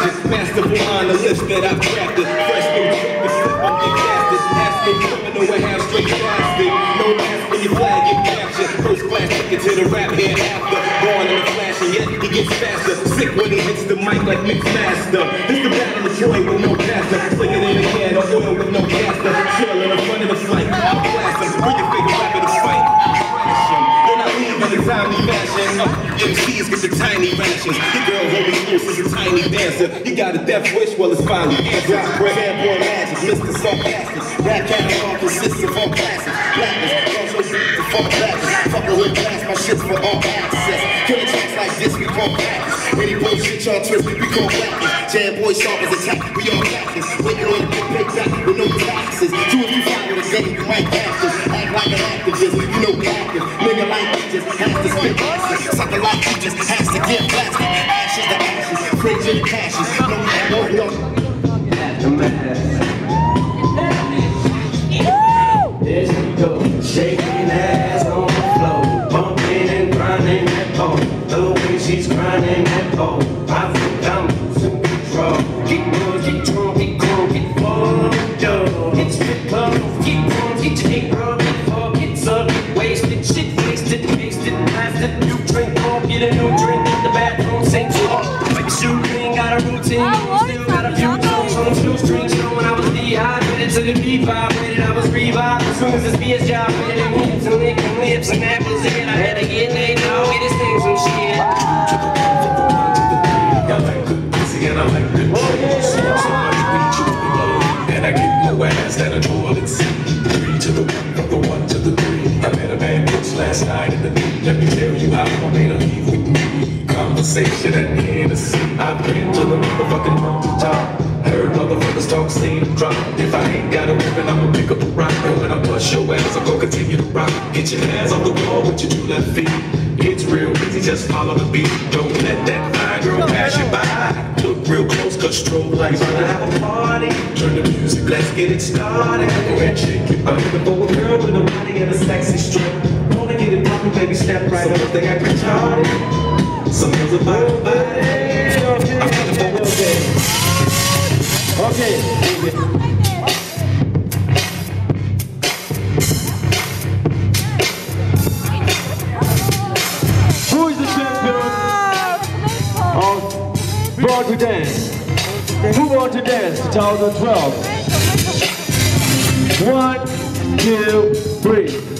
magic. Masterful on the list that I've crafted. Fresh new trick to slip your bastard. Ask me criminal and have straight plastic. No mask when your flag get captured. First class ticket to the rap hereafter. Born in a flash and yet he gets faster. Sick when he hits the mic like Mix Master. This the battle of Troy with no pastor. Sling it in a can of oil with no caster. Chill in the front of the flight. I'll blast him. Bring your figure rapper to fight. Crash him. Then I leave in a timely fashion. Uh, MCs get the tiny rations. Your girl loose is a tiny dancer. You got a death wish, well it's finally answered. Bad boy magic, Mr. Sarcastic. Rap catalog consists of all classics. Blackness, also the fuck blackness. Fucking with class, my shit's for all access. Killing tracks like this, we call practice. Any bullshit y'all twist, we call blackness. Jam boy sharp as attack, we all practice. Waiting on the big back with no taxes. Two if you find with a gun, you might this. Act like an activist, you know captive. Nigga like you just has to spit asses. Sucker like you just has to get plastic. The cashes. No, no, no. There ass on the floor, bumping and grinding that pole. The way she's grinding that pole, I think I'm. Get good, get drunk, get get fucked up. Get get drunk, get dick get fucked, get get wasted, shit wasted, wasted, blasted. You drink more, get a new drink ass a toilet seat. Three to the one, from the one to the three. I met a bad bitch last night in the beat. Let me tell you how I made her leave with me. Conversation and Hennessy. I've been to the motherfucking mountaintop. Heard motherfuckers talk, seen them drop. If I ain't got a weapon, I'ma pick up a rock. And when I bust your ass, I'm gonna continue to rock. Get your hands on the wall with your two left feet. It's real easy, just follow the beat. Don't let that strobe lights wanna have a party. Turn the music, let's get it started. Go ahead, shake it. I'm looking for a girl with a body and a sexy strip. Wanna get it poppin', baby, step right up. Think I can retarded. Some girls about a body. I'm looking for a Okay. Who is the champion of Broadway Dance? Move on to dance 2012. One, two, three.